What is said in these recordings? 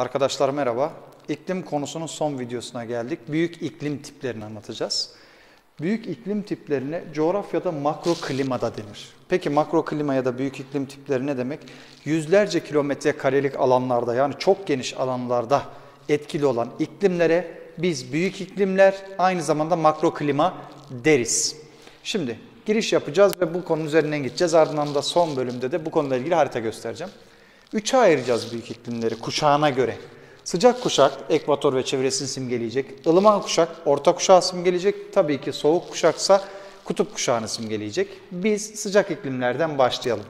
Arkadaşlar merhaba. İklim konusunun son videosuna geldik. Büyük iklim tiplerini anlatacağız. Büyük iklim tiplerine coğrafyada makro klimada denir. Peki makro klima ya da büyük iklim tipleri ne demek? Yüzlerce kilometre karelik alanlarda yani çok geniş alanlarda etkili olan iklimlere biz büyük iklimler aynı zamanda makro klima deriz. Şimdi giriş yapacağız ve bu konu üzerinden gideceğiz. Ardından da son bölümde de bu konuyla ilgili harita göstereceğim. Üçe ayıracağız büyük iklimleri kuşağına göre. Sıcak kuşak ekvator ve çevresini simgeleyecek. Ilıman kuşak orta kuşağı simgeleyecek. Tabii ki soğuk kuşaksa kutup kuşağını simgeleyecek. Biz sıcak iklimlerden başlayalım.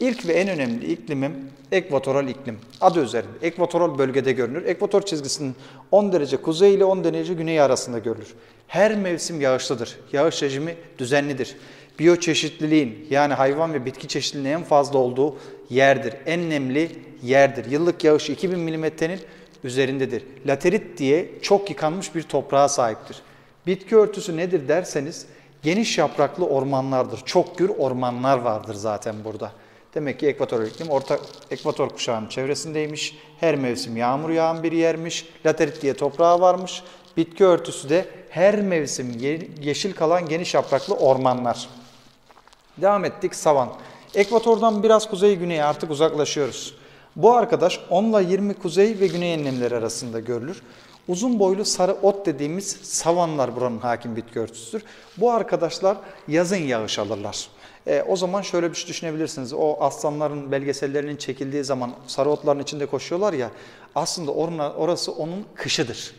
İlk ve en önemli iklimim ekvatoral iklim. Adı üzerinde ekvatoral bölgede görünür. Ekvator çizgisinin 10 derece kuzey ile 10 derece güney arasında görülür. Her mevsim yağışlıdır. Yağış rejimi düzenlidir. Biyoçeşitliliğin yani hayvan ve bitki çeşitliliğinin en fazla olduğu yerdir. En nemli yerdir. Yıllık yağış 2000 milimetrenin üzerindedir. Laterit diye çok yıkanmış bir toprağa sahiptir. Bitki örtüsü nedir derseniz geniş yapraklı ormanlardır. Çok gür ormanlar vardır zaten burada. Demek ki ekvator iklim orta ekvator kuşağının çevresindeymiş. Her mevsim yağmur yağan bir yermiş. Laterit diye toprağı varmış. Bitki örtüsü de her mevsim yeşil kalan geniş yapraklı ormanlar. Devam ettik savan. Ekvatordan biraz kuzey güneye artık uzaklaşıyoruz. Bu arkadaş 10 ile 20 kuzey ve güney enlemleri arasında görülür. Uzun boylu sarı ot dediğimiz savanlar buranın hakim bitki örtüsüdür. Bu arkadaşlar yazın yağış alırlar. E, o zaman şöyle bir şey düşünebilirsiniz. O aslanların belgesellerinin çekildiği zaman sarı otların içinde koşuyorlar ya aslında orası onun kışıdır.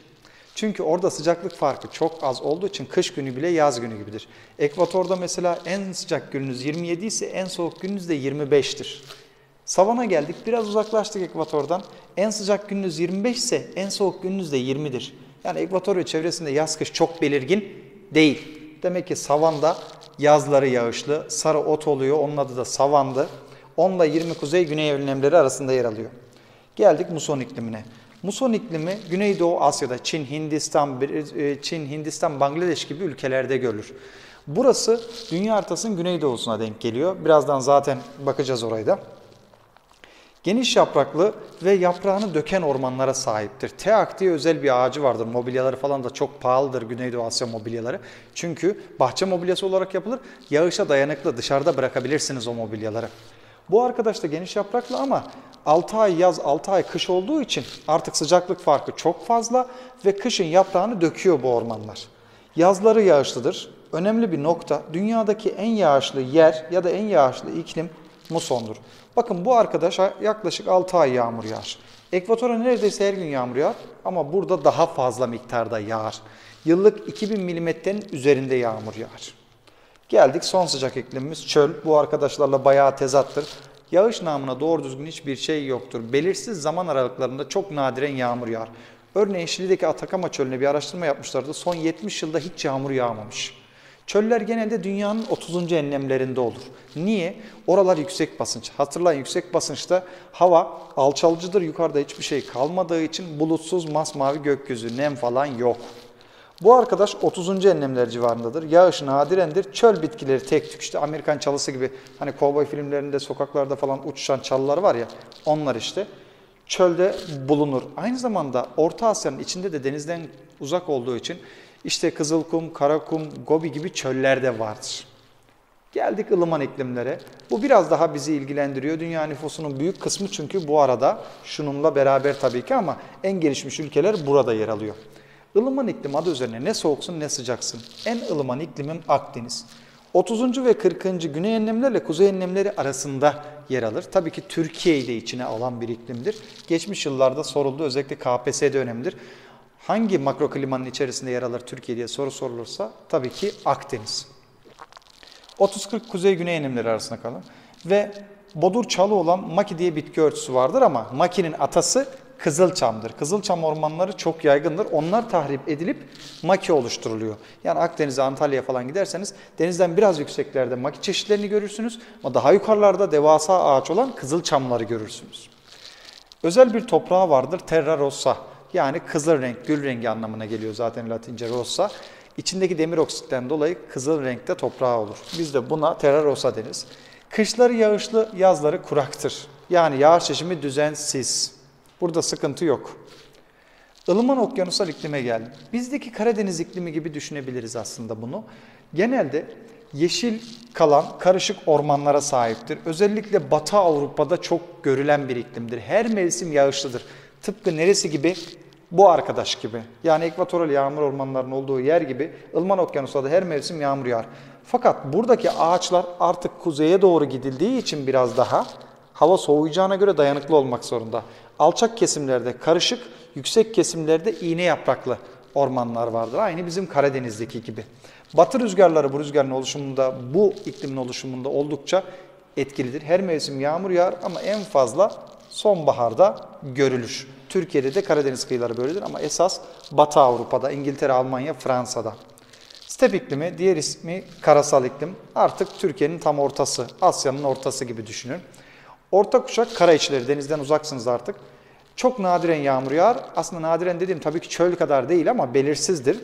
Çünkü orada sıcaklık farkı çok az olduğu için kış günü bile yaz günü gibidir. Ekvatorda mesela en sıcak gününüz 27 ise en soğuk gününüz de 25'tir. Savana geldik biraz uzaklaştık ekvatordan. En sıcak gününüz 25 ise en soğuk gününüz de 20'dir. Yani ekvator ve çevresinde yaz kış çok belirgin değil. Demek ki savanda yazları yağışlı, sarı ot oluyor. Onun adı da savandı. 10 ile 20 kuzey güney önlemleri arasında yer alıyor. Geldik muson iklimine. Muson iklimi Güneydoğu Asya'da Çin, Hindistan, e, Çin, Hindistan, Bangladeş gibi ülkelerde görülür. Burası dünya haritasının güneydoğusuna denk geliyor. Birazdan zaten bakacağız orayı da. Geniş yapraklı ve yaprağını döken ormanlara sahiptir. Teak diye özel bir ağacı vardır. Mobilyaları falan da çok pahalıdır Güneydoğu Asya mobilyaları. Çünkü bahçe mobilyası olarak yapılır. Yağışa dayanıklı dışarıda bırakabilirsiniz o mobilyaları. Bu arkadaş da geniş yapraklı ama 6 ay yaz 6 ay kış olduğu için artık sıcaklık farkı çok fazla ve kışın yaprağını döküyor bu ormanlar. Yazları yağışlıdır. Önemli bir nokta dünyadaki en yağışlı yer ya da en yağışlı iklim musondur. Bakın bu arkadaşa yaklaşık 6 ay yağmur yağar. Ekvatora neredeyse her gün yağmur yağar ama burada daha fazla miktarda yağar. Yıllık 2000 milimetrenin üzerinde yağmur yağar. Geldik son sıcak iklimimiz çöl. Bu arkadaşlarla bayağı tezattır. Yağış namına doğru düzgün hiçbir şey yoktur. Belirsiz zaman aralıklarında çok nadiren yağmur yağar. Örneğin Şili'deki Atakama çölüne bir araştırma yapmışlardı. Son 70 yılda hiç yağmur yağmamış. Çöller genelde dünyanın 30. enlemlerinde olur. Niye? Oralar yüksek basınç. Hatırlayın yüksek basınçta hava alçalıcıdır. Yukarıda hiçbir şey kalmadığı için bulutsuz masmavi gökyüzü, nem falan yok. Bu arkadaş 30. enlemler civarındadır. Yağış nadirendir. Çöl bitkileri tek tük işte Amerikan çalısı gibi hani kovboy filmlerinde sokaklarda falan uçuşan çalılar var ya onlar işte çölde bulunur. Aynı zamanda Orta Asya'nın içinde de denizden uzak olduğu için işte Kızılkum, Karakum, Gobi gibi çöller de vardır. Geldik ılıman iklimlere. Bu biraz daha bizi ilgilendiriyor. Dünya nüfusunun büyük kısmı çünkü bu arada şununla beraber tabii ki ama en gelişmiş ülkeler burada yer alıyor. Ilıman iklim adı üzerine ne soğuksun ne sıcaksın. En ılıman iklimim Akdeniz. 30. ve 40. güney enlemlerle kuzey enlemleri arasında yer alır. Tabii ki Türkiye'yi de içine alan bir iklimdir. Geçmiş yıllarda soruldu özellikle KPSS dönemidir. Hangi makro klimanın içerisinde yer alır Türkiye diye soru sorulursa tabii ki Akdeniz. 30-40 kuzey güney enlemleri arasında kalın. Ve bodur çalı olan maki diye bitki örtüsü vardır ama makinin atası Kızılçam'dır. Kızılçam ormanları çok yaygındır. Onlar tahrip edilip maki oluşturuluyor. Yani Akdeniz'e, Antalya'ya falan giderseniz denizden biraz yükseklerde maki çeşitlerini görürsünüz. Ama daha yukarılarda devasa ağaç olan Kızılçamları görürsünüz. Özel bir toprağı vardır Terra Rossa. Yani kızıl renk, gül rengi anlamına geliyor zaten Latince Rossa. İçindeki demir oksitten dolayı kızıl renkte toprağı olur. Biz de buna Terra Rossa deriz. Kışları yağışlı, yazları kuraktır. Yani yağış çeşimi düzensiz. Burada sıkıntı yok. Ilıman okyanusal iklime geldim. Bizdeki Karadeniz iklimi gibi düşünebiliriz aslında bunu. Genelde yeşil kalan karışık ormanlara sahiptir. Özellikle Batı Avrupa'da çok görülen bir iklimdir. Her mevsim yağışlıdır. Tıpkı neresi gibi? Bu arkadaş gibi. Yani ekvatoral yağmur ormanlarının olduğu yer gibi ılıman okyanuslarda her mevsim yağmur yağar. Fakat buradaki ağaçlar artık kuzeye doğru gidildiği için biraz daha hava soğuyacağına göre dayanıklı olmak zorunda. Alçak kesimlerde karışık, yüksek kesimlerde iğne yapraklı ormanlar vardır. Aynı bizim Karadeniz'deki gibi. Batı rüzgarları bu rüzgarın oluşumunda, bu iklimin oluşumunda oldukça etkilidir. Her mevsim yağmur yağar ama en fazla sonbaharda görülür. Türkiye'de de Karadeniz kıyıları böyledir ama esas Batı Avrupa'da, İngiltere, Almanya, Fransa'da. Step iklimi, diğer ismi karasal iklim. Artık Türkiye'nin tam ortası, Asya'nın ortası gibi düşünün. Orta kuşak kara içleri, denizden uzaksınız artık. Çok nadiren yağmur yağar. Aslında nadiren dediğim tabii ki çöl kadar değil ama belirsizdir.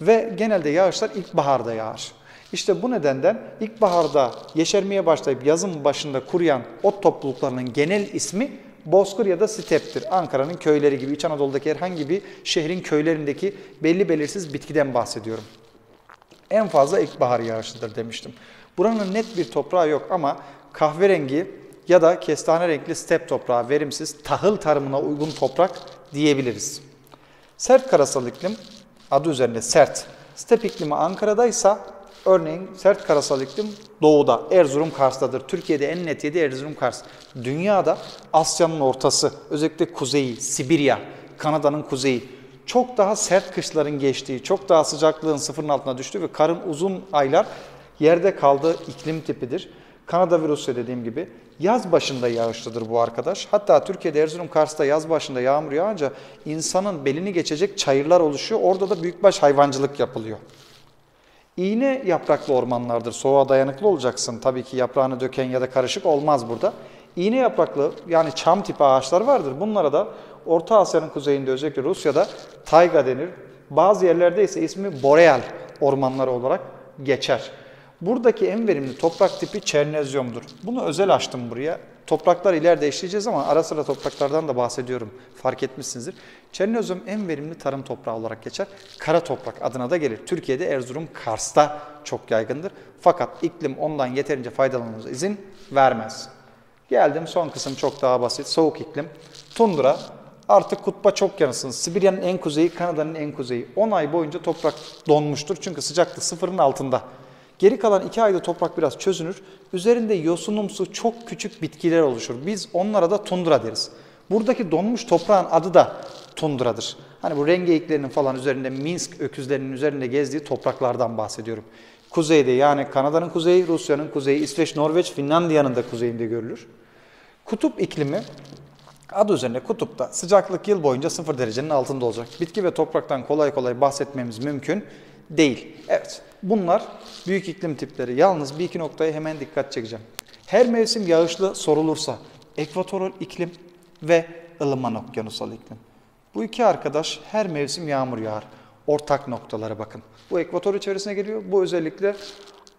Ve genelde yağışlar ilkbaharda yağar. İşte bu nedenden ilkbaharda yeşermeye başlayıp yazın başında kuruyan ot topluluklarının genel ismi bozkır ya da steptir. Ankara'nın köyleri gibi, İç Anadolu'daki herhangi bir şehrin köylerindeki belli belirsiz bitkiden bahsediyorum. En fazla ilkbahar yağışıdır demiştim. Buranın net bir toprağı yok ama kahverengi ya da kestane renkli step toprağı verimsiz tahıl tarımına uygun toprak diyebiliriz. Sert karasal iklim adı üzerinde sert. Step iklimi Ankara'daysa örneğin sert karasal iklim doğuda Erzurum Kars'tadır. Türkiye'de en net yedi Erzurum Kars. Dünyada Asya'nın ortası özellikle kuzeyi, Sibirya, Kanada'nın kuzeyi çok daha sert kışların geçtiği, çok daha sıcaklığın sıfırın altına düştüğü ve karın uzun aylar yerde kaldığı iklim tipidir. Kanada virüsü dediğim gibi yaz başında yağışlıdır bu arkadaş. Hatta Türkiye'de Erzurum Kars'ta yaz başında yağmur yağınca insanın belini geçecek çayırlar oluşuyor. Orada da büyükbaş hayvancılık yapılıyor. İğne yapraklı ormanlardır. Soğuğa dayanıklı olacaksın. Tabii ki yaprağını döken ya da karışık olmaz burada. İğne yapraklı yani çam tipi ağaçlar vardır. Bunlara da Orta Asya'nın kuzeyinde özellikle Rusya'da tayga denir. Bazı yerlerde ise ismi boreal ormanları olarak geçer. Buradaki en verimli toprak tipi çernezyumdur. Bunu özel açtım buraya. Topraklar ileride işleyeceğiz ama ara sıra topraklardan da bahsediyorum. Fark etmişsinizdir. Çernezyum en verimli tarım toprağı olarak geçer. Kara toprak adına da gelir. Türkiye'de Erzurum, Kars'ta çok yaygındır. Fakat iklim ondan yeterince faydalanmamıza izin vermez. Geldim son kısım çok daha basit. Soğuk iklim. Tundra. Artık kutba çok yanısınız. Sibirya'nın en kuzeyi, Kanada'nın en kuzeyi. 10 ay boyunca toprak donmuştur. Çünkü sıcaklık sıfırın altında. Geri kalan 2 ayda toprak biraz çözünür. Üzerinde yosunumsu çok küçük bitkiler oluşur. Biz onlara da tundra deriz. Buradaki donmuş toprağın adı da tundradır. Hani bu rengeyiklerinin falan üzerinde Minsk öküzlerinin üzerinde gezdiği topraklardan bahsediyorum. Kuzeyde yani Kanada'nın kuzeyi, Rusya'nın kuzeyi, İsveç, Norveç, Finlandiya'nın da kuzeyinde görülür. Kutup iklimi adı üzerinde kutupta sıcaklık yıl boyunca sıfır derecenin altında olacak. Bitki ve topraktan kolay kolay bahsetmemiz mümkün değil. Evet bunlar büyük iklim tipleri. Yalnız bir iki noktaya hemen dikkat çekeceğim. Her mevsim yağışlı sorulursa ekvatoral iklim ve ılıman okyanusal iklim. Bu iki arkadaş her mevsim yağmur yağar. Ortak noktalara bakın. Bu ekvator içerisine geliyor. Bu özellikle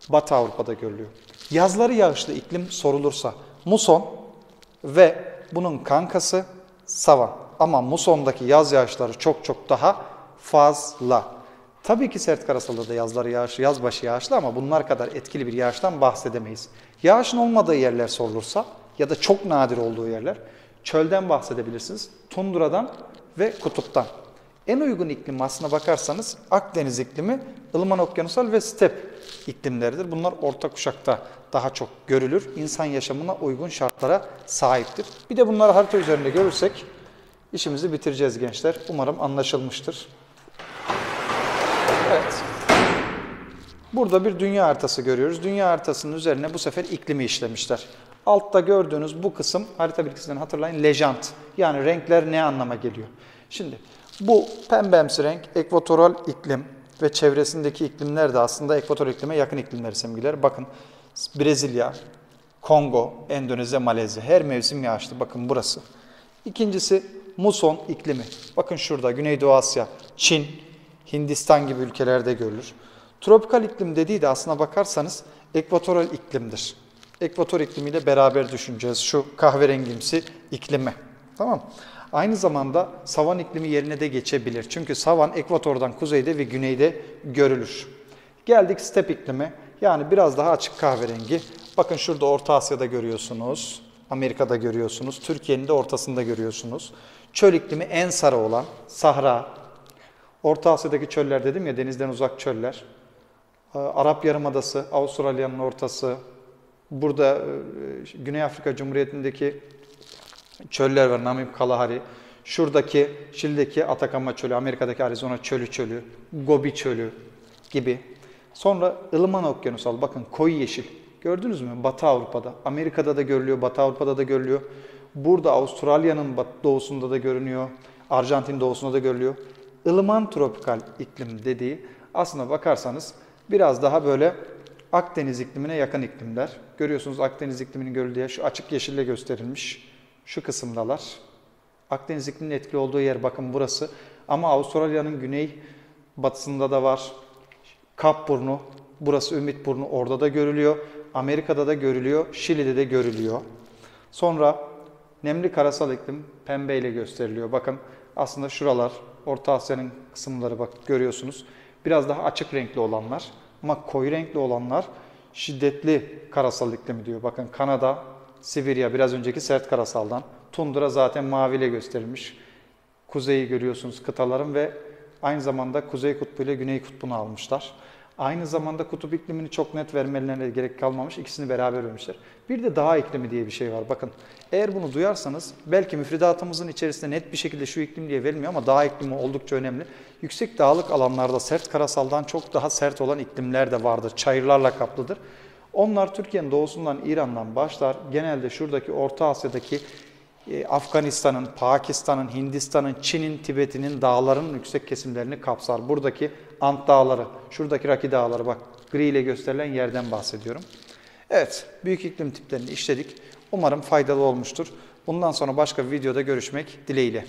Batı Avrupa'da görülüyor. Yazları yağışlı iklim sorulursa muson ve bunun kankası savan. Ama musondaki yaz yağışları çok çok daha fazla. Tabii ki sert karasalda da yazları yağış, yaz başı yağışlı ama bunlar kadar etkili bir yağıştan bahsedemeyiz. Yağışın olmadığı yerler sorulursa ya da çok nadir olduğu yerler çölden bahsedebilirsiniz. Tundradan ve kutuptan. En uygun iklim aslına bakarsanız Akdeniz iklimi, ılıman okyanusal ve step iklimleridir. Bunlar orta kuşakta daha çok görülür. İnsan yaşamına uygun şartlara sahiptir. Bir de bunları harita üzerinde görürsek işimizi bitireceğiz gençler. Umarım anlaşılmıştır. Evet. Burada bir dünya haritası görüyoruz. Dünya haritasının üzerine bu sefer iklimi işlemişler. Altta gördüğünüz bu kısım harita bilgisinden hatırlayın lejant. Yani renkler ne anlama geliyor? Şimdi bu pembemsi renk ekvatoral iklim ve çevresindeki iklimler de aslında ekvatoral iklime yakın iklimler sevgiler. Bakın Brezilya, Kongo, Endonezya, Malezya her mevsim yağışlı. Bakın burası. İkincisi muson iklimi. Bakın şurada Güneydoğu Asya, Çin, Hindistan gibi ülkelerde görülür. Tropikal iklim dediği de aslına bakarsanız ekvatoral iklimdir. Ekvator iklimiyle beraber düşüneceğiz şu kahverengimsi iklimi. Tamam Aynı zamanda savan iklimi yerine de geçebilir. Çünkü savan ekvatordan kuzeyde ve güneyde görülür. Geldik step iklimi. Yani biraz daha açık kahverengi. Bakın şurada Orta Asya'da görüyorsunuz. Amerika'da görüyorsunuz. Türkiye'nin de ortasında görüyorsunuz. Çöl iklimi en sarı olan Sahra. Orta Asya'daki çöller dedim ya denizden uzak çöller. Ee, Arap Yarımadası, Avustralya'nın ortası. Burada e, Güney Afrika Cumhuriyeti'ndeki çöller var. Namib, Kalahari. Şuradaki Şili'deki Atakama Çölü, Amerika'daki Arizona Çölü Çölü, Gobi Çölü gibi. Sonra ılıman okyanusal bakın koyu yeşil. Gördünüz mü? Batı Avrupa'da. Amerika'da da görülüyor, Batı Avrupa'da da görülüyor. Burada Avustralya'nın doğusunda da görünüyor. Arjantin doğusunda da görülüyor. Ilıman tropikal iklim dediği aslına bakarsanız biraz daha böyle Akdeniz iklimine yakın iklimler. Görüyorsunuz Akdeniz ikliminin görüldüğü şu açık yeşille gösterilmiş. Şu kısımdalar. Akdeniz ikliminin etkili olduğu yer bakın burası. Ama Avustralya'nın güney batısında da var. Kap burnu, burası Ümit burnu orada da görülüyor. Amerika'da da görülüyor, Şili'de de görülüyor. Sonra nemli karasal iklim pembe ile gösteriliyor. Bakın aslında şuralar Orta Asya'nın kısımları bak görüyorsunuz. Biraz daha açık renkli olanlar ama koyu renkli olanlar şiddetli karasal iklimi diyor. Bakın Kanada, Sibirya biraz önceki sert karasaldan. Tundra zaten maviyle gösterilmiş. Kuzeyi görüyorsunuz kıtaların ve aynı zamanda Kuzey Kutbu ile Güney Kutbu'nu almışlar. Aynı zamanda kutup iklimini çok net vermelerine gerek kalmamış. İkisini beraber vermişler. Bir de dağ iklimi diye bir şey var. Bakın eğer bunu duyarsanız belki müfredatımızın içerisinde net bir şekilde şu iklim diye verilmiyor ama dağ iklimi oldukça önemli. Yüksek dağlık alanlarda sert karasaldan çok daha sert olan iklimler de vardır. Çayırlarla kaplıdır. Onlar Türkiye'nin doğusundan İran'dan başlar. Genelde şuradaki Orta Asya'daki Afganistan'ın, Pakistan'ın, Hindistan'ın, Çin'in, Tibet'inin dağların yüksek kesimlerini kapsar. Buradaki Ant Dağları, şuradaki Raki Dağları bak gri ile gösterilen yerden bahsediyorum. Evet, büyük iklim tiplerini işledik. Umarım faydalı olmuştur. Bundan sonra başka bir videoda görüşmek dileğiyle.